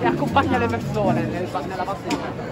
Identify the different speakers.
Speaker 1: e accompagna le persone nella passeggiata.